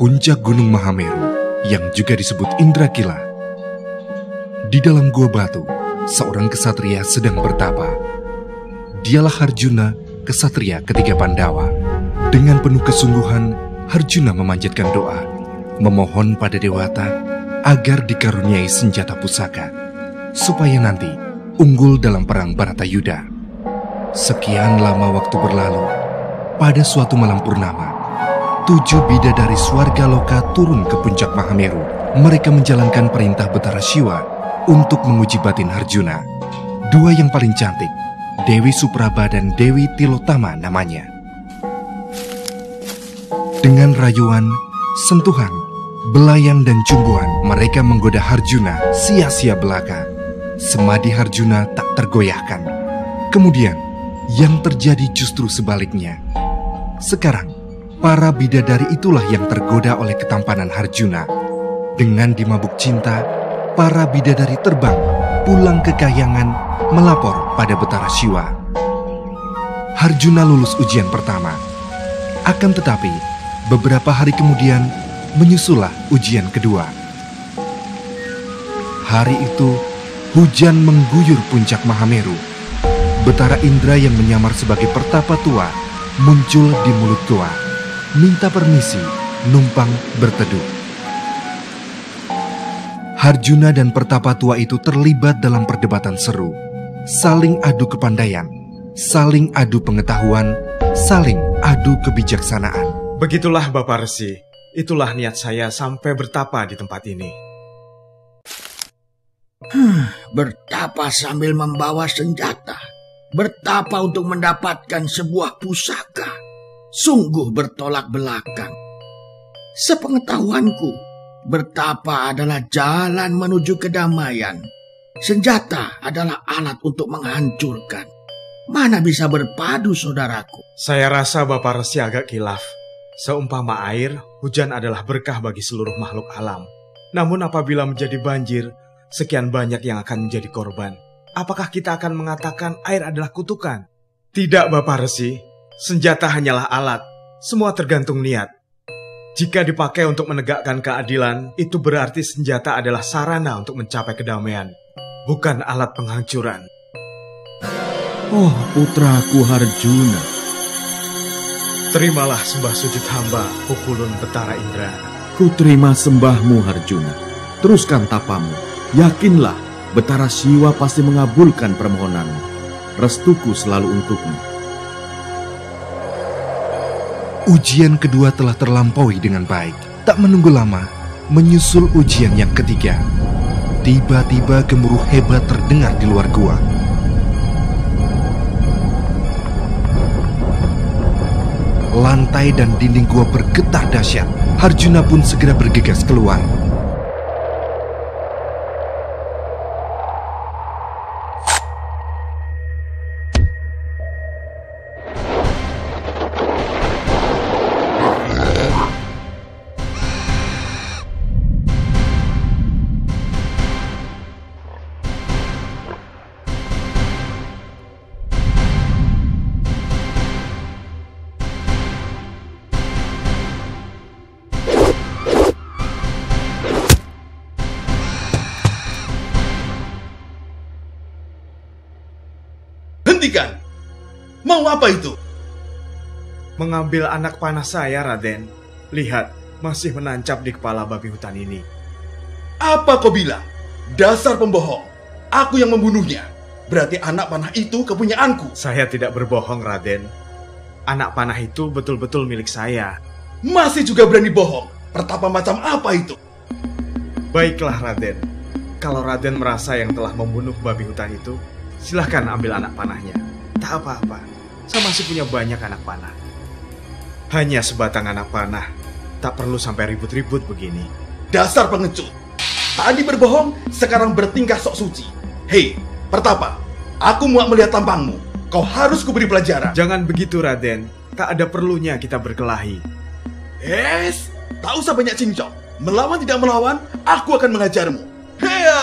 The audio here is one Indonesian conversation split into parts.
puncak Gunung Mahameru yang juga disebut Indrakila. Di dalam gua batu, seorang kesatria sedang bertapa. Dialah Harjuna, kesatria ketiga Pandawa. Dengan penuh kesungguhan, Harjuna memanjatkan doa, memohon pada Dewata agar dikaruniai senjata pusaka, supaya nanti unggul dalam perang Baratayuda. Sekian lama waktu berlalu, pada suatu malam purnama, tujuh bidadari swarga loka turun ke puncak Mahameru. Mereka menjalankan perintah Betara Shiva untuk menguji batin Harjuna. Dua yang paling cantik, Dewi Supraba dan Dewi Tilotama namanya. Dengan rayuan, sentuhan, belayan dan cumbuan, mereka menggoda Harjuna sia-sia belaka. Semadi Harjuna tak tergoyahkan. Kemudian, yang terjadi justru sebaliknya. Sekarang, para bidadari itulah yang tergoda oleh ketampanan Harjuna. Dengan dimabuk cinta, para bidadari terbang pulang ke kayangan melapor pada Betara Siwa. Harjuna lulus ujian pertama. Akan tetapi, beberapa hari kemudian menyusulah ujian kedua. Hari itu, hujan mengguyur puncak Mahameru. Betara Indra yang menyamar sebagai pertapa tua muncul di mulut tua minta permisi numpang berteduh. Harjuna dan Pertapa tua itu terlibat dalam perdebatan seru, saling adu kepandaian, saling adu pengetahuan, saling adu kebijaksanaan. Begitulah Bapak Resi, itulah niat saya sampai bertapa di tempat ini. Hmm, bertapa sambil membawa senjata, bertapa untuk mendapatkan sebuah pusaka sungguh bertolak belakang. Sepengetahuanku, bertapa adalah jalan menuju kedamaian. Senjata adalah alat untuk menghancurkan. Mana bisa berpadu, saudaraku? Saya rasa Bapak Resi agak kilaf. Seumpama air, hujan adalah berkah bagi seluruh makhluk alam. Namun apabila menjadi banjir, sekian banyak yang akan menjadi korban. Apakah kita akan mengatakan air adalah kutukan? Tidak, Bapak Resi. Senjata hanyalah alat, semua tergantung niat. Jika dipakai untuk menegakkan keadilan, itu berarti senjata adalah sarana untuk mencapai kedamaian, bukan alat penghancuran. Oh, putraku Harjuna. Terimalah sembah sujud hamba, Pukulun Betara Indra. Ku terima sembahmu Harjuna. Teruskan tapamu. Yakinlah, Betara Siwa pasti mengabulkan permohonanmu. Restuku selalu untukmu. Ujian kedua telah terlampaui dengan baik. Tak menunggu lama, menyusul ujian yang ketiga. Tiba-tiba gemuruh hebat terdengar di luar gua. Lantai dan dinding gua bergetar dahsyat. Harjuna pun segera bergegas keluar. Hentikan! Mau apa itu? Mengambil anak panah saya, Raden. Lihat, masih menancap di kepala babi hutan ini. Apa kau bilang? Dasar pembohong. Aku yang membunuhnya. Berarti anak panah itu kepunyaanku. Saya tidak berbohong, Raden. Anak panah itu betul-betul milik saya. Masih juga berani bohong. Pertapa macam apa itu? Baiklah, Raden. Kalau Raden merasa yang telah membunuh babi hutan itu, Silahkan ambil anak panahnya. Tak apa-apa, saya masih punya banyak anak panah. Hanya sebatang anak panah, tak perlu sampai ribut-ribut begini. Dasar pengecut. Tadi berbohong, sekarang bertingkah sok suci. Hei, Pertapa, aku mau melihat tampangmu. Kau harus kuberi pelajaran. Jangan begitu, Raden. Tak ada perlunya kita berkelahi. Es, tak usah banyak cincong. Melawan tidak melawan, aku akan mengajarmu. Heya!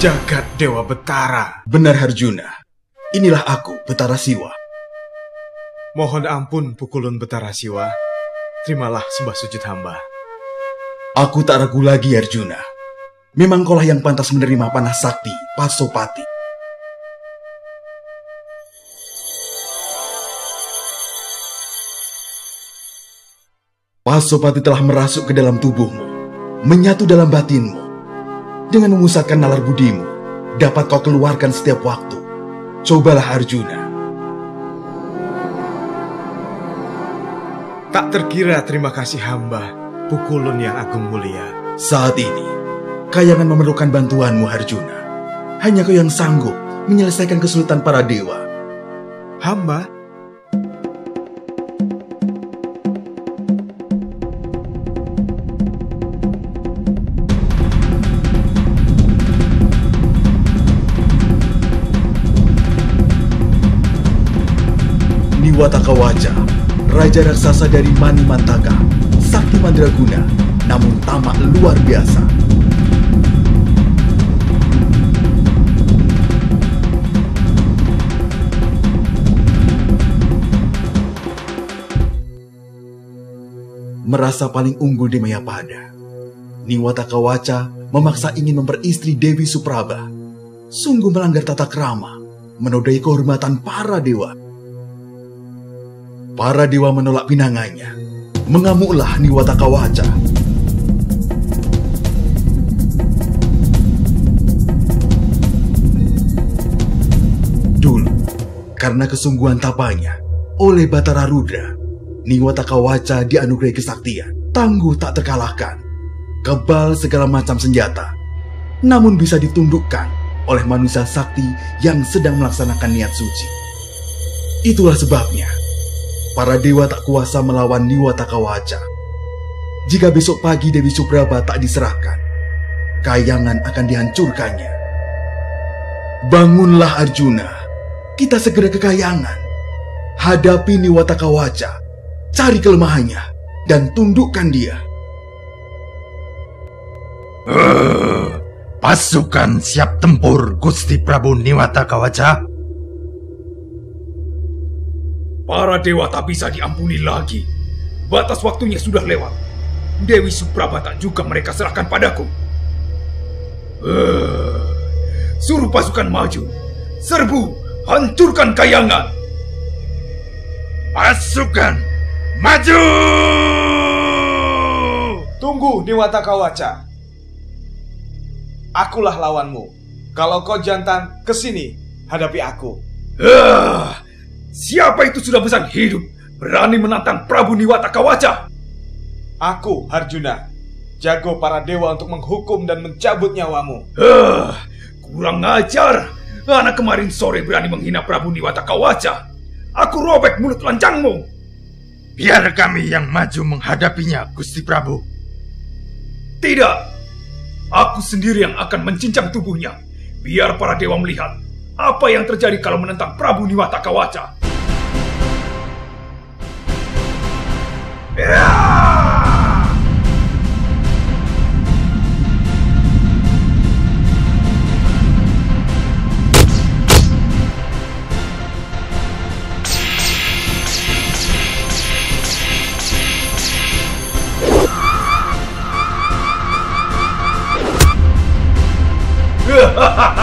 Jagat Dewa Betara. Benar Harjuna. Inilah aku, Betara Siwa. Mohon ampun Pukulun Betara Siwa. Terimalah sembah sujud hamba. Aku tak ragu lagi Arjuna. Memang kaulah yang pantas menerima panah sakti, Pasopati. Pasopati telah merasuk ke dalam tubuhmu, menyatu dalam batinmu. Dengan memusatkan nalar budimu, dapat kau keluarkan setiap waktu. Cobalah Arjuna. Tak terkira terima kasih hamba, Pukulun yang agung mulia. Saat ini, Kayangan memerlukan bantuanmu Arjuna. Hanya kau yang sanggup menyelesaikan kesulitan para dewa. Hamba? Niwata Kawaja, Raja Raksasa dari Mani Mantaka, Sakti Mandraguna, namun tamak luar biasa. Merasa paling unggul di Mayapada, Niwata Kawaca memaksa ingin memperistri Dewi Supraba. Sungguh melanggar tata krama, menodai kehormatan para dewa. Para dewa menolak pinangannya. Mengamuklah Niwata Kawaca. Dulu, karena kesungguhan tapanya, oleh Batara Rudra, Niwata Kawaca dianugerahi kesaktian, tangguh tak terkalahkan, kebal segala macam senjata, namun bisa ditundukkan oleh manusia sakti yang sedang melaksanakan niat suci. Itulah sebabnya, para dewa tak kuasa melawan Niwata Kawaca. Jika besok pagi Dewi Supraba tak diserahkan, kayangan akan dihancurkannya. Bangunlah Arjuna, kita segera ke kayangan. Hadapi Niwata Kawaca, cari kelemahannya, dan tundukkan dia. Uh, pasukan siap tempur Gusti Prabu Niwata Kawaca. Para dewa tak bisa diampuni lagi. Batas waktunya sudah lewat. Dewi Supraba tak juga mereka serahkan padaku. Uh, suruh pasukan maju. Serbu, hancurkan kayangan. Pasukan, maju! Tunggu, Dewata Kawaca. Akulah lawanmu. Kalau kau jantan, ke sini, hadapi aku. Uh, siapa itu sudah besar hidup berani menantang Prabu Niwata Kawaca? Aku, Harjuna, jago para dewa untuk menghukum dan mencabut nyawamu. Uh, kurang ajar. Anak kemarin sore berani menghina Prabu Niwata Kawaca. Aku robek mulut lancangmu. Biar kami yang maju menghadapinya, Gusti Prabu. Tidak. Aku sendiri yang akan mencincang tubuhnya. Biar para dewa melihat apa yang terjadi kalau menentang Prabu Niwata Kawaca. ha ha ha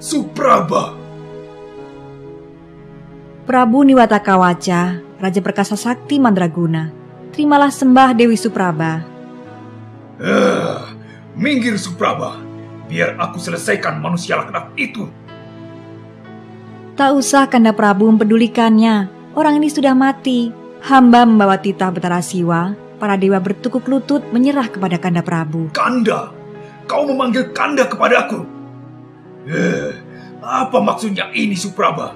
Supraba. Prabu Niwata Kawaca, Raja Perkasa Sakti Mandraguna, terimalah sembah Dewi Supraba. Uh, minggir Supraba, biar aku selesaikan manusia laknat itu. Tak usah Kanda Prabu mempedulikannya, orang ini sudah mati. Hamba membawa titah Betara Siwa, para dewa bertukuk lutut menyerah kepada Kanda Prabu. Kanda, kau memanggil Kanda kepadaku. Eh, apa maksudnya ini Supraba?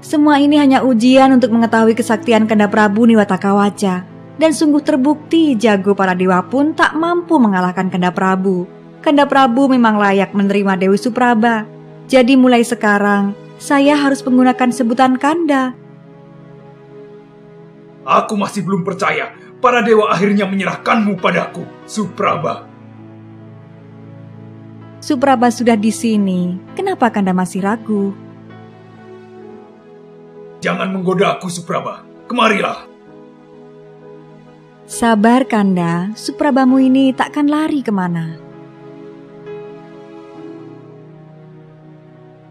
Semua ini hanya ujian untuk mengetahui kesaktian Kanda Prabu Niwata Kawaca. Dan sungguh terbukti jago para dewa pun tak mampu mengalahkan Kanda Prabu. Kanda Prabu memang layak menerima Dewi Supraba. Jadi mulai sekarang, saya harus menggunakan sebutan Kanda. Aku masih belum percaya para dewa akhirnya menyerahkanmu padaku, Supraba. Supraba sudah di sini. Kenapa Kanda masih ragu? Jangan menggoda aku, Supraba. Kemarilah. Sabar Kanda, Suprabamu ini takkan lari ke mana.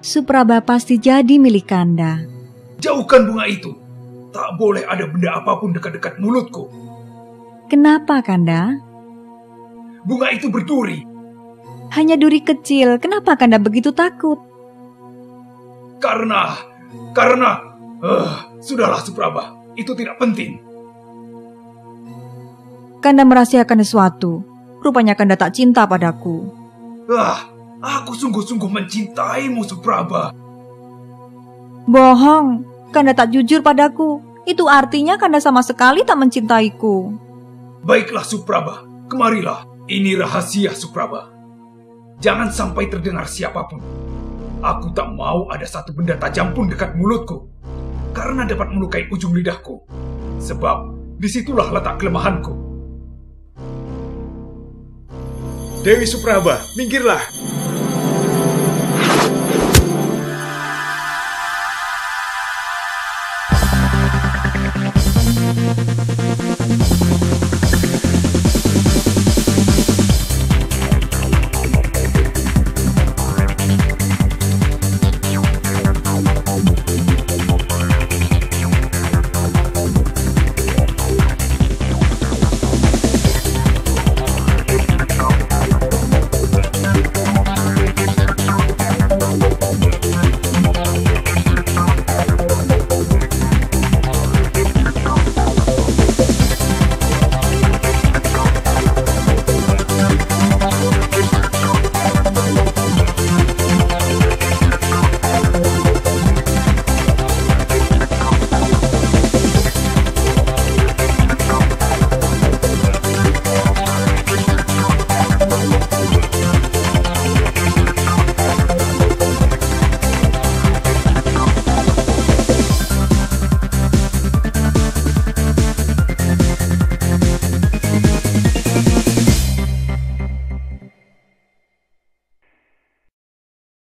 Supraba pasti jadi milik Kanda. Jauhkan bunga itu. Tak boleh ada benda apa pun dekat-dekat mulutku. Kenapa Kanda? Bunga itu berduri. Hanya duri kecil, kenapa Kanda begitu takut? Karena, karena, uh, sudahlah Supraba, itu tidak penting. Kanda merahasiakan sesuatu. Rupanya Kanda tak cinta padaku. Ah, aku sungguh-sungguh mencintaimu, Supraba. Bohong, Kanda tak jujur padaku. Itu artinya Kanda sama sekali tak mencintaiku. Baiklah, Supraba. Kemarilah. Ini rahasia, Supraba. Jangan sampai terdengar siapa pun. Aku tak mau ada satu benda tajam pun dekat mulutku. Karena dapat melukai ujung lidahku. Sebab di situlah letak kelemahanku. Dewi Supraba, minggirlah.